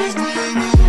Just we ain't